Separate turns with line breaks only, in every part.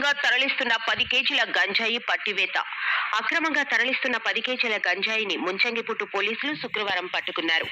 అక్రమంగా తరలిస్తున్న పది కేజీల గంజాయి పట్టివేత. అక్రమంగా తరలిస్తున్న పది కేజీల గంజాయిని ముంచంగిపుట్టు పోలీసులు శుక్రవారం పట్టుకున్నారు.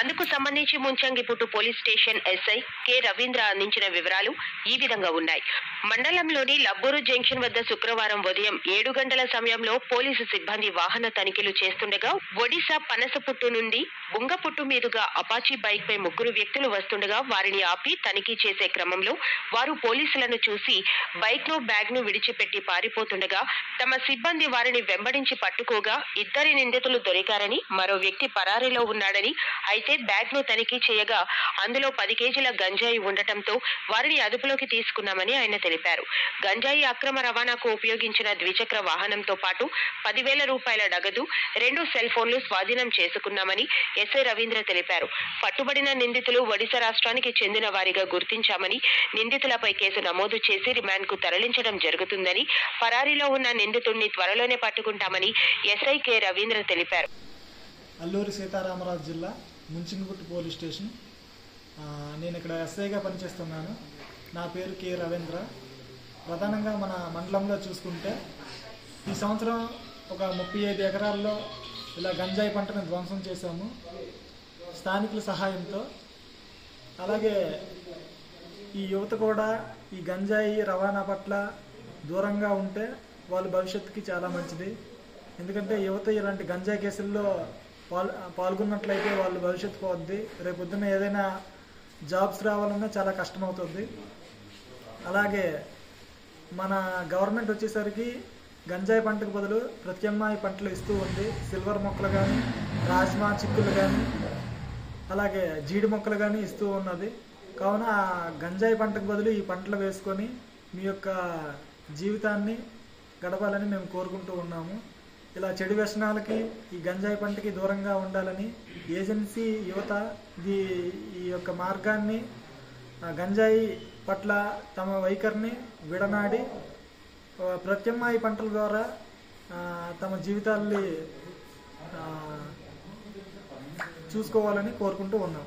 అందుకు సంబంధించి Munchingiputtu police station SI K Ravindra అందించిన వివరాలు ఈ విధంగా ఉన్నాయి. మండలంలోని లబ్బూరు జంక్షన్ వద్ద శుక్రవారం ఉదయం ఏడు గంటల సమయంలో పోలీసు సిబ్బంది వాహన తనిఖీలు చేస్తుండగా ఒడిశా పనసపుట్టు నుండి బుంగపుట్టు మీదుగా అపాచీ బైక్ పై ముగ్గురు వ్యక్తులు వస్తుండగా వారిని ఆపి తనిఖీ చేసే క్రమంలో వారు పోలీసులను చూసి బైక్ను బ్యాగ్ను విడిచిపెట్టి పారిపోతుండగా తమ సిబ్బంది వారిని వెంబడించి పట్టుకోగా ఇద్దరి నిందితులు దొరికారని మరో వ్యక్తి పరారీలో ఉన్నాడని అయితే బ్యాగ్ను తనిఖీ చేయగా అందులో పది కేజీల గంజాయి ఉండటంతో వారిని అదుపులోకి తీసుకున్నామని ఆయన తెలిపారు. గంజాయి అక్రమ రవాణాకు ఉపయోగించిన ద్విచక్ర వాహనంతో పాటు పదివేల రూపాయల నగదు రెండు సెల్ ఫోన్లు స్వాధీనం చేసుకున్నామని ఎస్ఐ రవీంద్ర తెలిపారు. పట్టుబడిన నిందితులు ఒడిశా రాష్ట్రానికి చెందిన వారిగా గుర్తించామని నిందితులపై కేసు నమోదు చేసి రిమాండ్కు తరలించడం జరుగుతుందని పరారీలో ఉన్న నిందితుడిని త్వరలోనే పట్టుకుంటామని ఎస్ఐ కె రవీంద్ర తెలిపారు.
అల్లూరి సీతారామరాజు జిల్లా ముంచింగుట్టు పోలీస్ స్టేషన్. నేను ఇక్కడ ఎస్ఐగా పనిచేస్తున్నాను. నా పేరు కె రవీంద్ర. ప్రధానంగా మన మండలంలో చూసుకుంటే ఈ సంవత్సరం ఒక ముప్పై ఐదు ఎకరాల్లో ఇలా గంజాయి పంటను ధ్వంసం చేశాము. స్థానికుల సహాయంతో. అలాగే ఈ యువత కూడా ఈ గంజాయి రవాణా పట్ల దూరంగా ఉంటే వాళ్ళ భవిష్యత్తుకి చాలా మంచిది. ఎందుకంటే యువత ఇలాంటి గంజాయి కేసుల్లో పాల్ పాల్గొన్నట్లయితే వాళ్ళ భవిష్యత్తు పోద్ది. రేపు పొద్దున్న ఏదైనా జాబ్స్ రావాలన్నా చాలా కష్టమవుతుంది. అలాగే మన గవర్నమెంట్ వచ్చేసరికి గంజాయి పంటకు బదులు ప్రత్యామ్నాయ పంటలు ఇస్తూ ఉంది. సిల్వర్ మొక్కలు కానీ రాజ్మా చిక్కులు కానీ అలాగే జీడి మొక్కలు కానీ ఇస్తూ ఉన్నది. కావున ఆ గంజాయి పంటకు బదులు ఈ పంటలు వేసుకొని మీ యొక్క జీవితాన్ని గడపాలని మేము కోరుకుంటూ ఉన్నాము. ఇలా చెడు వ్యసనాలకి ఈ గంజాయి పంటకి దూరంగా ఉండాలని ఏజెన్సీ యువత ఈ ఈ యొక్క మార్గాన్ని గంజాయి పట్ల తమ వైఖరిని విడనాడి ప్రత్యామ్నాయ పంటల ద్వారా తమ జీవితాల్ని చూసుకోవాలని కోరుకుంటూ ఉన్నాం.